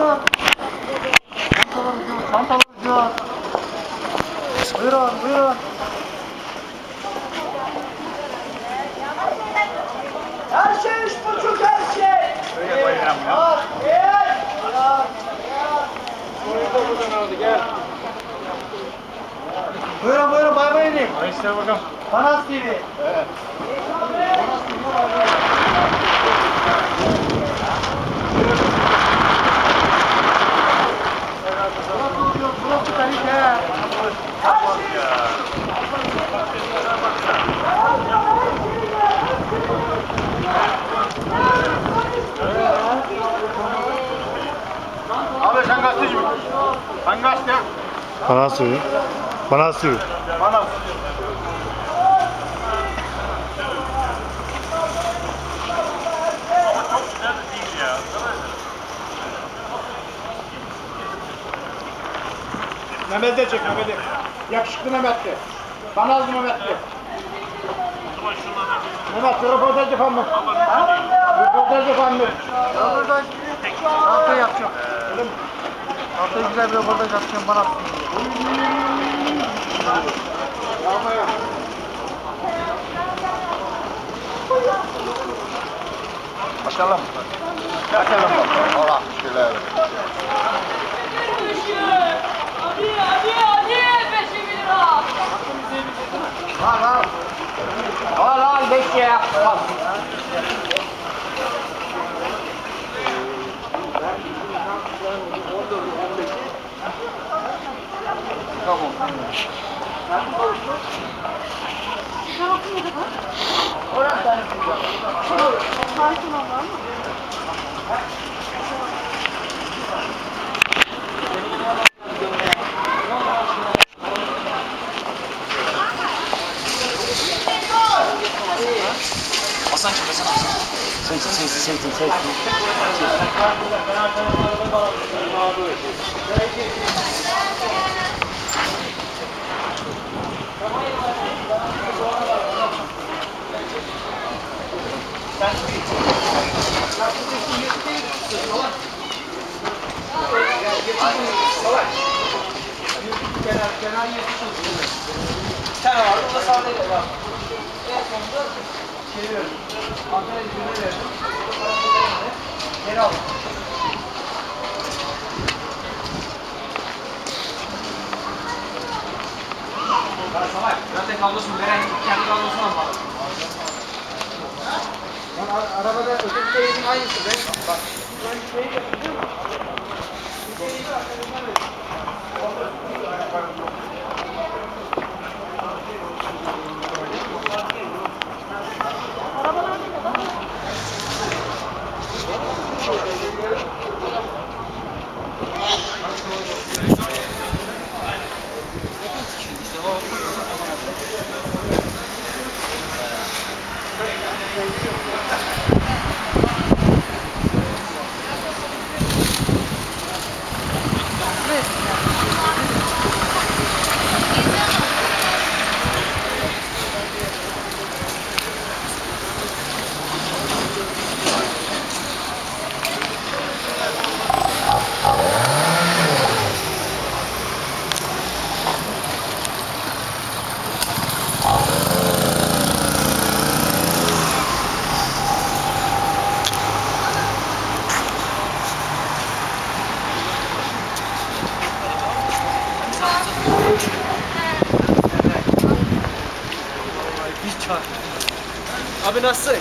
buyurun. Çantalar ucuz. Buyurun, buyurun. Her şey üç buçuk her şey. Öyle bayram ya. Bak, gel. Buyurun, buyurun, bay bay ineyim. Ay işte bakalım. Panas TV. Evet. Burası Hangi? Bana suyu. Bana suyu. Bana. Mehmet de çek Mehmet'i. Yakışıklı Mehmet'ti. Kanazlı Mehmet'ti. Mehmet röportaj yapalım mı? Röportaj yapalım mı? Röportaj Haftaya yapacağım. Haftaya güzel bir röportaj yapacağım Panas Bakalım. Bakalım. Allah şükürler. Şarapın ne kadar? Orası tarifin var. Tarifin var mı? Hasan çık, Hasan Hasan. Sen sen sen sen sen sen. Zaten kablosunu veren kendi kablosunu almalı. Arabada öteki şeyin aynısı be. Bak. よかった。Abi nasıl?